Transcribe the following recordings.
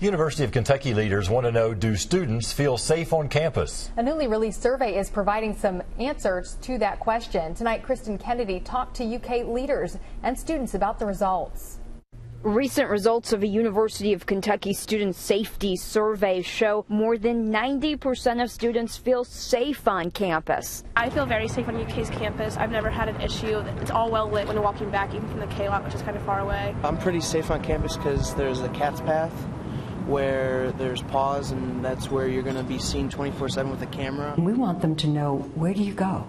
University of Kentucky leaders want to know do students feel safe on campus? A newly released survey is providing some answers to that question. Tonight, Kristen Kennedy talked to UK leaders and students about the results. Recent results of a University of Kentucky student safety survey show more than 90% of students feel safe on campus. I feel very safe on UK's campus. I've never had an issue. It's all well lit when walking back, even from the K lot, which is kind of far away. I'm pretty safe on campus because there's a cat's path where there's pause and that's where you're going to be seen 24-7 with a camera. We want them to know where do you go?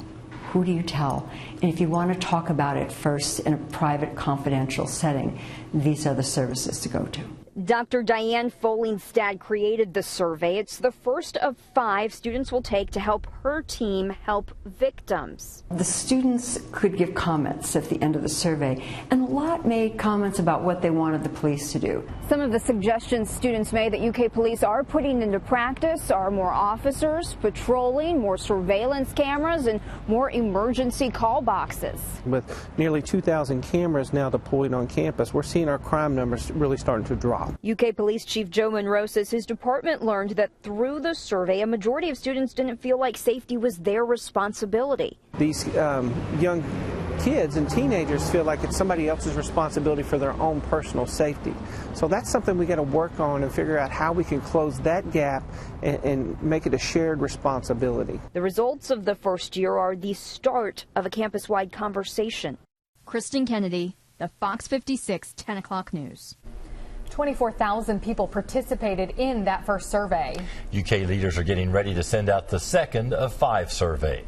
Who do you tell? And if you want to talk about it first in a private, confidential setting, these are the services to go to. Dr. Diane Follingstad created the survey. It's the first of five students will take to help her team help victims. The students could give comments at the end of the survey, and a lot made comments about what they wanted the police to do. Some of the suggestions students made that UK police are putting into practice are more officers patrolling, more surveillance cameras, and more emergency call boxes. With nearly 2,000 cameras now deployed on campus, we're seeing our crime numbers really starting to drop. UK Police Chief Joe Monroe says his department learned that through the survey, a majority of students didn't feel like safety was their responsibility. These um, young kids and teenagers feel like it's somebody else's responsibility for their own personal safety. So that's something we got to work on and figure out how we can close that gap and, and, make it a shared responsibility. The results of the first year are the start of a campus wide conversation. Kristen Kennedy, the Fox 56 10 o'clock news. 24,000 people participated in that first survey. UK leaders are getting ready to send out the second of five surveys.